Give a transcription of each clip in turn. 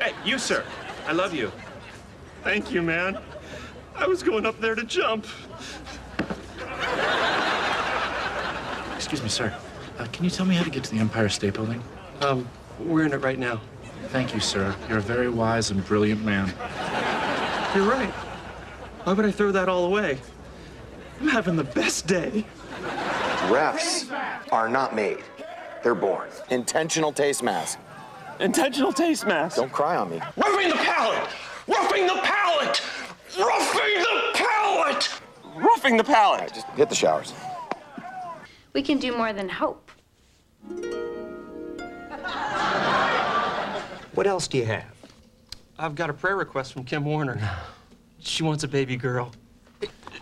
Hey, you, sir. I love you. Thank you, man. I was going up there to jump. Excuse me, sir. Uh, can you tell me how to get to the Empire State Building? Um, we're in it right now. Thank you, sir. You're a very wise and brilliant man. You're right. Why would I throw that all away? I'm having the best day. Refs are not made. They're born. Intentional taste mask. Intentional taste mask. Don't cry on me. Roughing the palate! Roughing the palate! Roughing the palate! Roughing the palate! Just hit the showers. We can do more than hope. What else do you have? I've got a prayer request from Kim Warner. She wants a baby girl.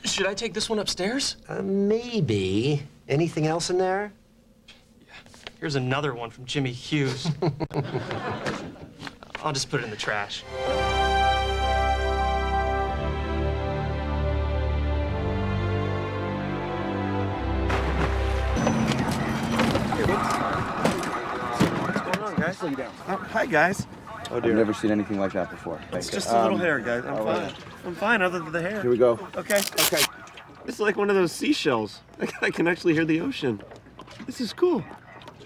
Should I take this one upstairs? Uh, maybe. Anything else in there? Here's another one from Jimmy Hughes. I'll just put it in the trash. What's going on, guys? Slow down. Oh, hi, guys. Oh dear. I've never seen anything like that before. It's just a little um, hair, guys. I'm fine. yeah. I'm fine, other than the hair. Here we go. Okay. Okay. It's like one of those seashells. I can actually hear the ocean. This is cool.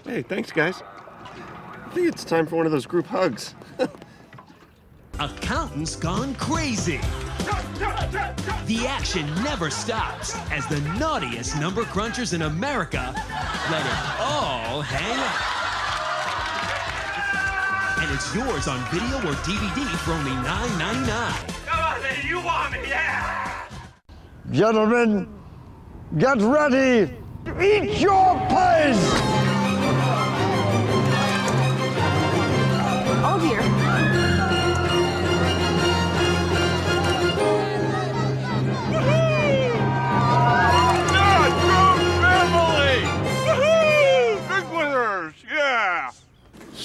Hey, thanks, guys. I think it's time for one of those group hugs. Accountants gone crazy. The action never stops as the naughtiest number crunchers in America let it all hang out. And it's yours on video or DVD for only $9.99. Come on, man, you want me, yeah! Gentlemen, get ready. Eat your pies.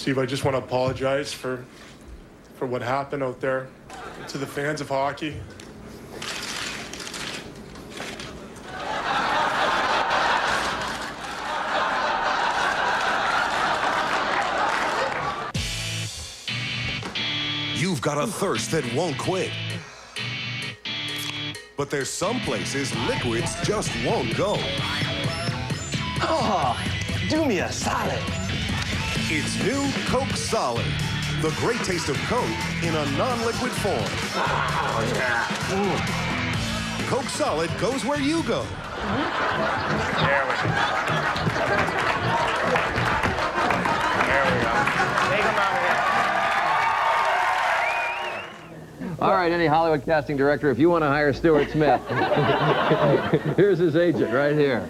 Steve, I just want to apologize for for what happened out there to the fans of hockey. You've got a thirst that won't quit. But there's some places liquids just won't go. Oh, do me a solid. It's new Coke Solid. The great taste of Coke in a non-liquid form. Oh, yeah. Coke Solid goes where you go. There we go. There we go. Take him out here. All right, any Hollywood casting director, if you want to hire Stuart Smith, here's his agent right here.